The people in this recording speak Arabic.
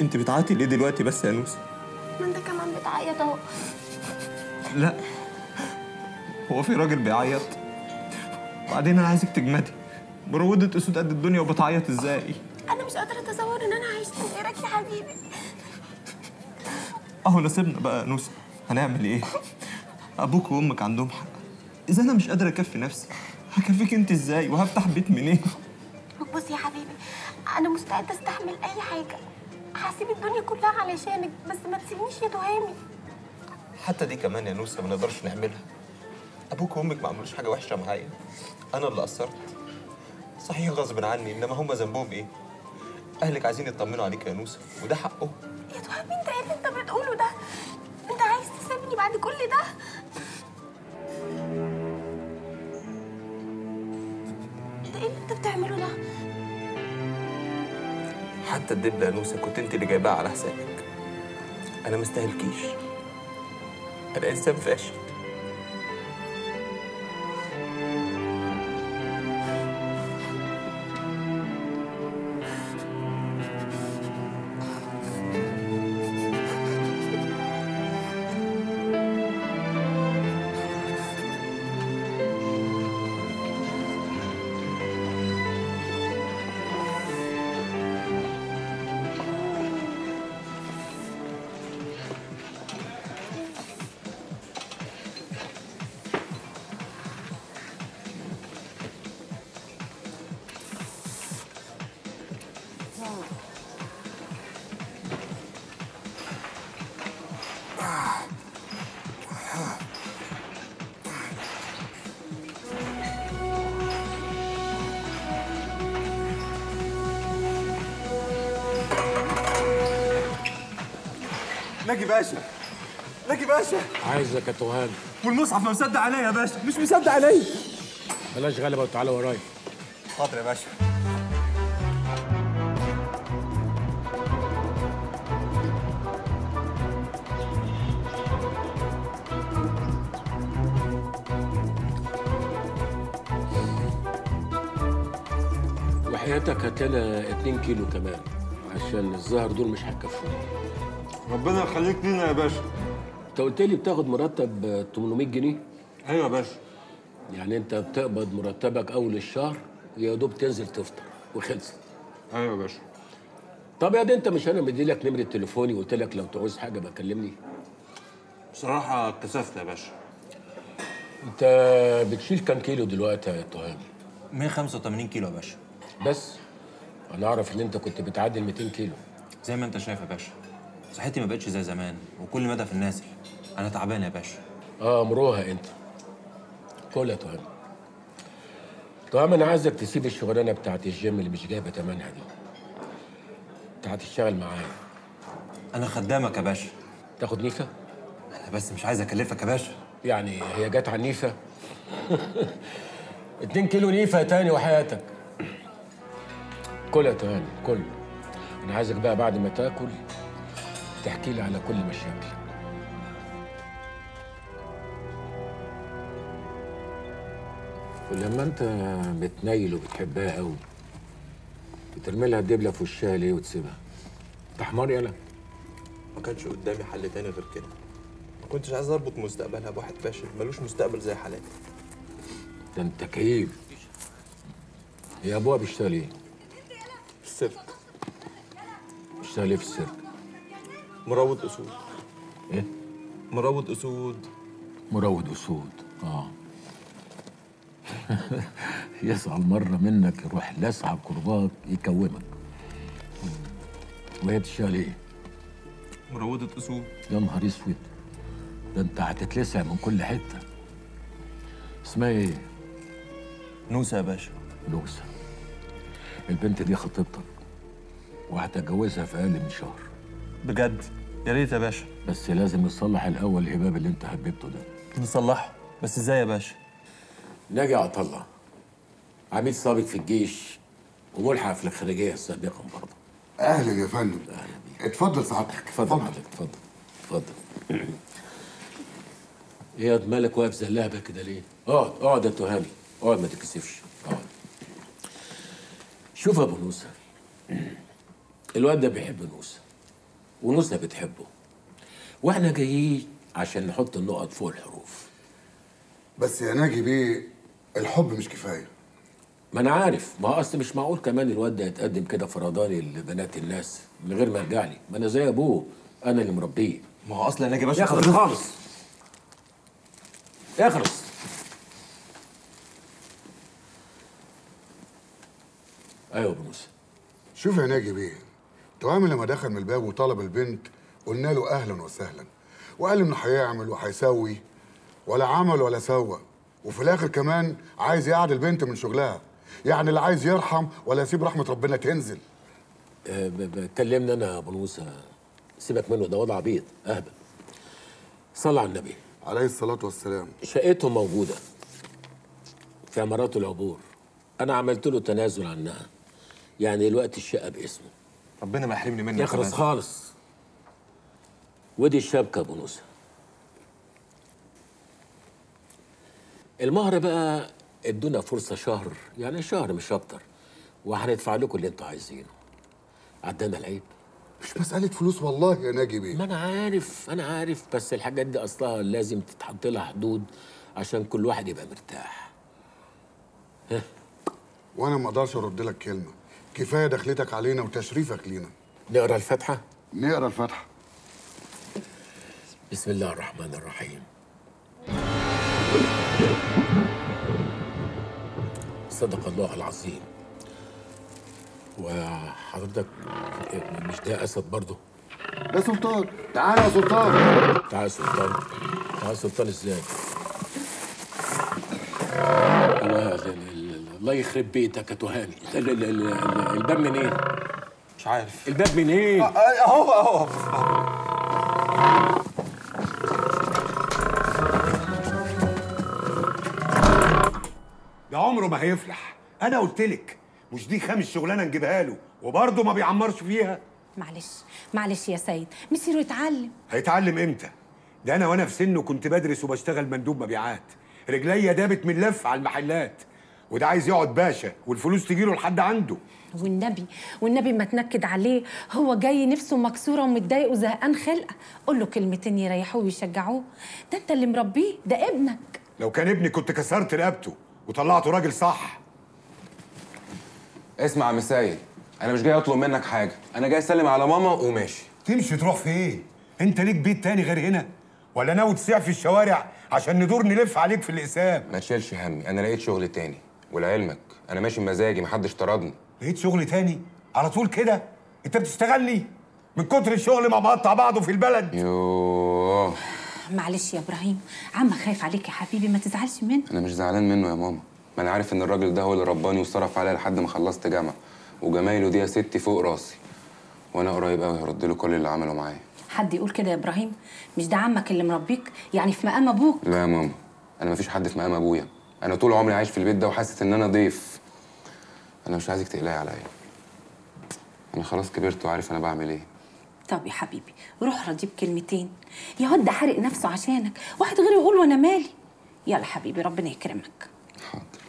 انت بتعيطي ليه دلوقتي بس يا نوسة؟ ما انت كمان بتعيط اهو. لا. هو في راجل بيعيط. وبعدين أنا عايزك تجمدي. برودة اسود قد الدنيا وبتعيط إزاي؟ أنا مش قادرة اتصور ان أنا عايشه من غيرك يا حبيبي. اهو نسيبنا بقى نوسة. هنعمل إيه؟ أبوك وامك عندهم حق. إذا أنا مش قادر أكفي نفسي هكفيك انت إزاي؟ وهفتح بيت منين؟ بص يا حبيبي أنا مستعدة أستحمل أي حاجة. هسيب الدنيا كلها علشانك بس ما تسيبنيش يا تهامي حتى دي كمان يا نوسة ما نقدرش نعملها. أبوك وأمك ما عملوش حاجة وحشة معايا. أنا اللي قصرت. صحيح غصب عني إنما هم ذنبهم إيه؟ أهلك عايزين يطمنوا عليك يا نوسة وده حقهم. يا تهامي أنت إيه اللي أنت بتقوله حتى الدبله يا نوسه كنت انت اللي جايباها على حسابك. أنا ما استاهلكيش. أنا إنسان فاشل. ناجي باشا. ناجي باشا. عايزك يا تهان والمصحف ما مصدق عليا يا باشا. مش مصدق عليا. بلاش غلبة وتعالى ورايا. حاضر يا باشا. وحياتك هات لنا 2 كيلو كمان. عشان الزهر دول مش هيكفوني ربنا يخليك لينا يا باشا. انت قلت لي بتاخد مرتب آه، 800 جنيه. أيوه يا باشا. يعني انت بتقبض مرتبك اول الشهر يا دوب تنزل تفطر وخلصت أيوه يا باشا. طب يا دي انت مش أنا مدي لك نمرة تليفوني وقلت لك لو تعوز حاجة بكلمني؟ بصراحة اتكسفت يا باشا. انت بتشيل كام كيلو دلوقتي يا تهامي 185 كيلو يا باشا. بس؟ أنا اعرف ان انت كنت بتعدي 200 كيلو. زي ما انت شايف يا باشا. صحتي ما بقتش زي زمان وكل مدى في النازل. أنا تعبان يا باشا. آه مروها انت. كل يا تهامي تهامي أنا عايزك تسيب الشغلانة بتاعت الجيم اللي مش جايبة تمنها دي. انت هتشتغل معايا. أنا خدامك يا باشا. تاخد نيفه أنا بس مش عايز اكلفك يا باشا. يعني هي جت على النيفه اتنين كيلو نيفه تاني وحياتك. كل يا تهاني كل. أنا عايزك بقى بعد ما تاكل تحكي لي على كل مشاكلك. ولما أنت بتنيل وبتحبها قوي بترمي لها الدبلة في وشها ليه وتسيبها؟ انت حمار يالا ما كانش قدامي حل تاني غير كده. ما كنتش عايز أربط مستقبلها بواحد فاشل ملوش مستقبل زي حالاتي. ده أنت كئيب. هي أبوها بيشتغل إيه؟ السيرك. بيشتغل إيه في السيرك؟ مروض أسود. إيه؟ مروض أسود. مروض أسود. آه. يسعى مرة منك يروح لسعة كرباط يكومك. وهي بتشتغل إيه؟ مروضة أسود. يا نهار أسود. ده أنت هتتلسع من كل حتة. اسمها إيه؟ نوسة يا باشا. نوسة. البنت دي خطيبتك وهتجوزها في أقل من شهر. بجد؟ يا ريت يا باشا. بس لازم نصلح الأول الهباب اللي أنت هببته ده. نصلحه؟ بس إزاي يا باشا؟ ناجي عطله عميد سابق في الجيش وملحق في الخارجية سابقا برضه. أهلا يا فندم. اتفضل سعادتك اتفضل حضرتك اتفضل. اتفضل. إيه يا مالك واقف زلابة كده ليه؟ اقعد اقعد يا تهامي. اقعد ما تتكسفش. شوف يا أبو نوسة. الواد ده بيحب نوسة ونوسة بتحبه. وإحنا جايين عشان نحط النقط فوق الحروف. بس يا ناجي بيه الحب مش كفاية. ما أنا عارف ما هو أصل مش معقول كمان الواد ده يتقدم كده فرضاني لبنات الناس من غير ما يرجع لي. ما أنا زي أبوه أنا اللي مربيه. ما هو أصلا ناجي باشا يخلص خالص. يخلص أيوه موسى شوف يا ناجي بيه توامي لما دخل من الباب وطلب البنت قلنا له أهلا وسهلا وقال إنه هيعمل وهيسوي ولا عمل ولا سوى وفي الآخر كمان عايز يقعد البنت من شغلها يعني لا عايز يرحم ولا يسيب رحمة ربنا تنزل. أه، ب- كلمني أنا يا أبو موسى سيبك منه ده وضع عبيط. اهبل صلى على النبي. عليه الصلاة والسلام. شقته موجودة في عمارات العبور. أنا عملت له تنازل عنها. يعني دلوقتي الشقة باسمه. ربنا ما يحرمني منك يخلص. خالص. ودي الشبكة يا أبو موسى المهر بقى ادونا فرصة شهر يعني شهر مش أكتر وهندفع لكم اللي أنتوا عايزينه. عدانا العيب. مش مسألة فلوس والله يا ناجي بيه. ما أنا عارف أنا عارف بس الحاجات دي أصلها لازم تتحط لها حدود عشان كل واحد يبقى مرتاح. وأنا ما أقدرش أرد لك كلمة. كفاية دخلتك علينا وتشريفك لينا. نقرأ الفاتحة؟ نقرأ الفاتحة. بسم الله الرحمن الرحيم. صدق الله العظيم. وحضرتك مش ده أسد برضه؟ يا سلطان. تعالى يا سلطان. تعال يا سلطان. تعال يا سلطان إزاي؟ الله الله يخرب بيتك يا تهامي ال- ال- ال- الباب منين؟ مش عارف. الباب منين؟ اهو اهو ده عمره ما هيفلح. أنا قلت لك مش دي خامس شغلانة نجيبها له وبرضه ما بيعمرش فيها. معلش معلش يا سيد. مصيره يتعلم. هيتعلم إمتى؟ ده أنا وأنا في سنه كنت بدرس وبشتغل مندوب مبيعات. رجليا دابت من لف على المحلات. وده عايز يقعد باشا والفلوس تجيله لحد عنده. والنبي والنبي ما تنكد عليه. هو جاي نفسه مكسورة ومتضايق وزهقان خلقة. قول له كلمتين يريحوه ويشجعوه. ده انت اللي مربيه ده ابنك. لو كان ابني كنت كسرت رقبته وطلعته راجل صح. اسمع يا سيد أنا مش جاي اطلب منك حاجة. أنا جاي اسلم على ماما وماشي. تمشي تروح فين؟ انت ليك بيت تاني غير هنا؟ ولا ناوي تسيع في الشوارع عشان ندور نلف عليك في الاقسام ما تشيلش همي أنا لقيت شغل تاني. ولعلمك أنا ماشي بمزاجي محدش طردني. لقيت شغل تاني؟ على طول كده؟ أنت بتشتغلني من كتر الشغل ما مقطع بعضه في البلد. يوه. معلش يا إبراهيم عمك خايف عليك يا حبيبي ما تزعلش منه. أنا مش زعلان منه يا ماما. ما أنا عارف إن الراجل ده هو اللي رباني وصرف عليا لحد ما خلصت جامعة وجمايله دي يا ستي فوق راسي. وأنا قريب قوي هرد له كل اللي عمله معايا. حد يقول كده يا إبراهيم؟ مش ده عمك اللي مربيك؟ يعني في مقام أبوك؟ لا يا ماما أنا مفيش حد في مقام أبويا. أنا طول عمري عايش في البيت ده وحاسس إن أنا ضيف. أنا مش عايزك تقلقي عليا. أنا خلاص كبرت وعارف أنا بعمل إيه. طب يا حبيبي روح راضيه بكلمتين يا واد ده حارق نفسه عشانك. واحد غيره يقول وأنا مالي. يلا حبيبي ربنا يكرمك. حاضر.